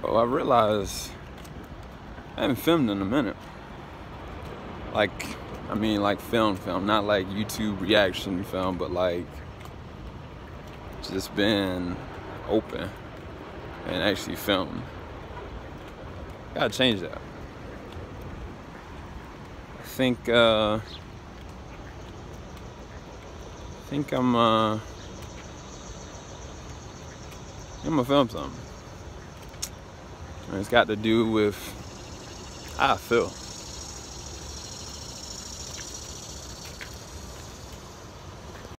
So I realized I haven't filmed in a minute. Like, I mean, like film, film, not like YouTube reaction film, but like just been open and actually film. Gotta change that. I think, uh, I think I'm, uh, I'm gonna film something. And it's got to do with how I feel.